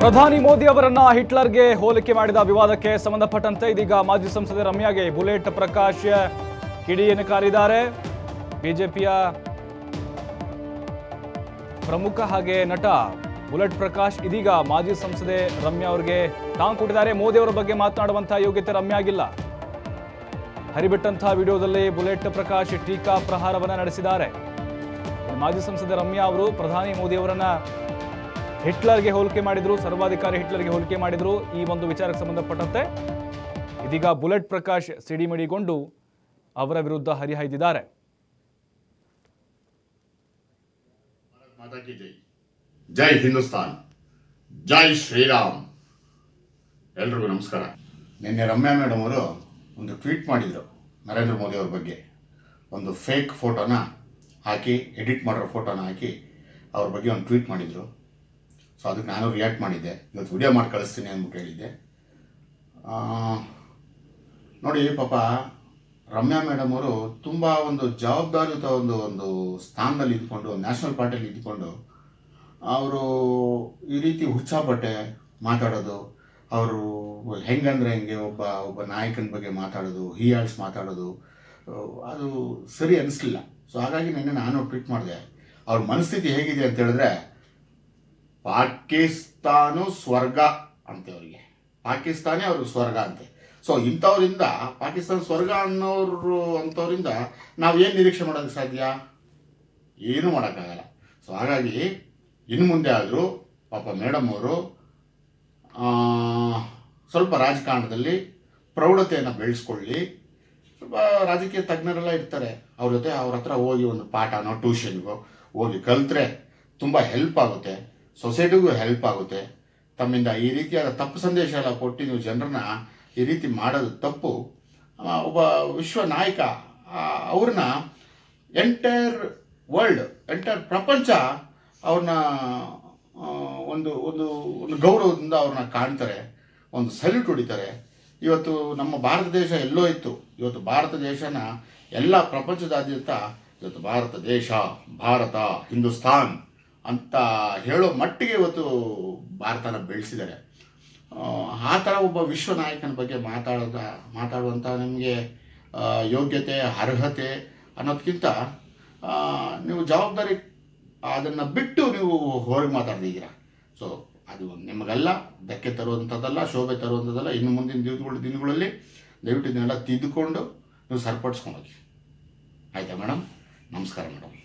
ಪ್ರಧಾನಿ ಮೋದಿ ಅವರನ್ನ ಹಿಟ್ಲರ್ಗೆ ಹೋಲಿಕೆ ಮಾಡಿದ ವಿವಾದಕ್ಕೆ ಸಂಬಂಧಪಟ್ಟಂತೆ ಇದೀಗ ಮಾಜಿ ಸಂಸದೆ ರಮ್ಯಾಗೆ ಬುಲೆಟ್ ಪ್ರಕಾಶ್ ಕಿಡಿಯನ್ನು ಕಾರಿದ್ದಾರೆ ಬಿಜೆಪಿಯ ಪ್ರಮುಖ ಹಾಗೆ ನಟ ಬುಲೆಟ್ ಪ್ರಕಾಶ್ ಇದೀಗ ಮಾಜಿ ಸಂಸದೆ ರಮ್ಯಾ ಅವರಿಗೆ ಟಾಂಗ್ ಕೊಟ್ಟಿದ್ದಾರೆ. ಮೋದಿ ಅವರ ಬಗ್ಗೆ ಮಾತನಾಡುವಂತಹ ಯೋಗ್ಯತೆ ರಮ್ಯಾಗಿಲ್ಲ ಹರಿಬಿಟ್ಟಂತಹ ವಿಡಿಯೋದಲ್ಲಿ ಬುಲೆಟ್ ಪ್ರಕಾಶ್ ಟೀಕಾ ಪ್ರಹಾರವನ್ನ ನಡೆಸಿದ್ದಾರೆ. ಮಾಜಿ ಸಂಸದೆ ರಮ್ಯಾ ಅವರು ಪ್ರಧಾನಿ ಮೋದಿ ಅವರನ್ನ ಹಿಟ್ಲರ್ಗೆ ಹೋಲಿಕೆ ಮಾಡಿದ್ರು, ಸರ್ವಾಧಿಕಾರಿ ಹಿಟ್ಲರ್ಗೆ ಹೋಲಿಕೆ ಮಾಡಿದ್ರು, ಈ ಒಂದು ವಿಚಾರಕ್ಕೆ ಸಂಬಂಧಪಟ್ಟಂತೆ ಇದೀಗ ಬುಲೆಟ್ ಪ್ರಕಾಶ್ ಸಿಡಿಮಿಡಿಗೊಂಡು ಅವರ ವಿರುದ್ಧ ಹರಿಹಾಯ್ದಿದ್ದಾರೆ. ಜೈ ಹಿಂದೂಸ್ತಾನ್. ಜೈ ಶ್ರೀರಾಮ್. ಎಲ್ರಿಗೂ ನಮಸ್ಕಾರ. ನಿನ್ನೆ ರಮ್ಯಾ ಮೇಡಮ್ ಅವರು ಒಂದು ಟ್ವೀಟ್ ಮಾಡಿದರು ನರೇಂದ್ರ ಮೋದಿ ಅವ್ರ ಬಗ್ಗೆ. ಒಂದು ಫೇಕ್ ಫೋಟೋನ ಹಾಕಿ, ಎಡಿಟ್ ಮಾಡಿರೋ ಫೋಟೋನ ಹಾಕಿ ಅವ್ರ ಬಗ್ಗೆ ಒಂದು ಟ್ವೀಟ್ ಮಾಡಿದರು. ಸೊ ಅದಕ್ಕೆ ನಾನು ರಿಯಾಕ್ಟ್ ಮಾಡಿದ್ದೆ. ಇವತ್ತು ವಿಡಿಯೋ ಮಾಡಿ ಕಳಿಸ್ತೀನಿ ಅಂದ್ಬಿಟ್ಟು ಹೇಳಿದ್ದೆ. ನೋಡಿ ಪಾಪ ರಮ್ಯಾ ಮೇಡಮ್ ಅವರು ತುಂಬ ಒಂದು ಜವಾಬ್ದಾರಿಯುತ ಒಂದು ಒಂದು ಸ್ಥಾನದಲ್ಲಿ ಇದ್ಕೊಂಡು ನ್ಯಾಷನಲ್ ಪಾರ್ಟಿಯಲ್ಲಿ ಇದ್ಕೊಂಡು ಅವರು ಈ ರೀತಿ ಹುಚ್ಚಾಪಟ್ಟೆ ಮಾತಾಡೋದು, ಅವರು ಹೆಂಗಂದ್ರೆ ಹೆಂಗೆ ಒಬ್ಬ ಒಬ್ಬ ನಾಯಕನ ಬಗ್ಗೆ ಮಾತಾಡೋದು ಹೀಯಾಳ್ಸ್ ಮಾತಾಡೋದು ಅದು ಸರಿ ಅನಿಸ್ಲಿಲ್ಲ. ಸೊ ಹಾಗಾಗಿ ನಿನ್ನೆ ನಾನು ಟ್ವೀಟ್ ಮಾಡಿದೆ. ಅವ್ರ ಮನಸ್ಥಿತಿ ಹೇಗಿದೆ ಅಂತ ಹೇಳಿದ್ರೆ ಪಾಕಿಸ್ತಾನು ಸ್ವರ್ಗ ಅಂತೆ ಅವರಿಗೆ ಪಾಕಿಸ್ತಾನೇ ಅವ್ರಿಗೆ ಸ್ವರ್ಗ ಅಂತೆ. ಸೊ ಇಂಥವ್ರಿಂದ, ಪಾಕಿಸ್ತಾನ ಸ್ವರ್ಗ ಅನ್ನೋರು ಅಂಥವ್ರಿಂದ ನಾವು ಏನು ನಿರೀಕ್ಷೆ ಮಾಡೋದಕ್ಕೆ ಸಾಧ್ಯ? ಏನೂ ಮಾಡೋಕ್ಕಾಗಲ್ಲ. ಸೊ ಹಾಗಾಗಿ, ಇನ್ನು ಮುಂದೆ ಆದರೂ, ಪಾಪ ಮೇಡಮ್ ಅವರು ಸ್ವಲ್ಪ ರಾಜಕಾರಣದಲ್ಲಿ ಪ್ರೌಢತೆಯನ್ನು ಬೆಳೆಸ್ಕೊಳ್ಳಿ. ಸ್ವಲ್ಪ ರಾಜಕೀಯ ತಜ್ಞರೆಲ್ಲ ಇರ್ತಾರೆ. ಅವ್ರ ಜೊತೆ ಅವ್ರ ಹತ್ರ ಹೋಗಿ ಒಂದು ಪಾಠನೋ, ಟ್ಯೂಷನ್ಗೋ ಹೋಗಿ ಕಲಿತ್ರೆ ತುಂಬ ಹೆಲ್ಪ್ ಆಗುತ್ತೆ. ಸೊಸೈಟಿಗೂ ಹೆಲ್ಪ್ ಆಗುತ್ತೆ. ತಮ್ಮಿಂದ ಈ ರೀತಿಯಾದ ತಪ್ಪು ಸಂದೇಶ ಎಲ್ಲ ಕೊಟ್ಟು ನೀವು ಜನರನ್ನ ಈ ರೀತಿ ಮಾಡೋದು ತಪ್ಪು. ಒಬ್ಬ ವಿಶ್ವ ನಾಯಕ ಅವ್ರನ್ನ ಎಂಟೈರ್ ವರ್ಲ್ಡ್ ಎಂಟೈರ್ ಪ್ರಪಂಚ ಅವ್ರನ್ನ ಒಂದು ಒಂದು ಒಂದು ಗೌರವದಿಂದ ಅವ್ರನ್ನ ಕಾಣ್ತಾರೆ. ಒಂದು ಸಲ್ಯೂಟ್ ಹೊಡಿತಾರೆ. ಇವತ್ತು ನಮ್ಮ ಭಾರತ ದೇಶ ಎಲ್ಲೋ ಇತ್ತು. ಇವತ್ತು ಭಾರತ ದೇಶನ ಎಲ್ಲ ಪ್ರಪಂಚದಾದ್ಯಂತ ಇವತ್ತು ಭಾರತ ದೇಶ, ಭಾರತ, ಹಿಂದೂಸ್ತಾನ್. ಅಂತ ಹೇಳೋ ಮಟ್ಟಿಗೆ ಇವತ್ತು ಭಾರತನ ಬೆಳೆಸಿದ್ದಾರೆ. ಆ, ಥರ ಒಬ್ಬ ವಿಶ್ವ ನಾಯಕನ ಬಗ್ಗೆ ಮಾತಾಡೋದ ಮಾತಾಡುವಂಥ ನಿಮಗೆ ಯೋಗ್ಯತೆ ಅರ್ಹತೆ ಅನ್ನೋದಕ್ಕಿಂತ ನೀವು ಜವಾಬ್ದಾರಿ ಅದನ್ನು ಬಿಟ್ಟು ನೀವು ಹೊರಗೆ ಮಾತಾಡ್ತಿದ್ದೀರಾ ಸೊ ಅದು ನಿಮಗೆಲ್ಲ ಧಕ್ಕೆ ತರುವಂಥದ್ದಲ್ಲ ಶೋಭೆ ತರುವಂಥದ್ದಲ್ಲ ಇನ್ನು ಮುಂದಿನ ದಿನಗಳ ದಿನಗಳಲ್ಲಿ ದಯವಿಟ್ಟು ಇದನ್ನೆಲ್ಲ ತಿದ್ದುಕೊಂಡು ನೀವು ಸರಿಪಡಿಸ್ಕೊಂಡು ಹೋಗಿ. ಆಯಿತಾ ಮೇಡಮ್ ನಮಸ್ಕಾರ ಮೇಡಮ್